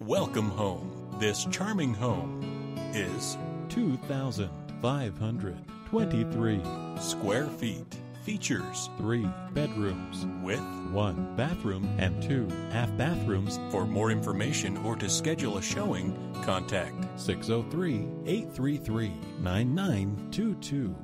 Welcome home. This charming home is 2,523. square feet. Features Three bedrooms, with. one bathroom, and two half bathrooms. For more information or to schedule a showing, contact 603 833 9922.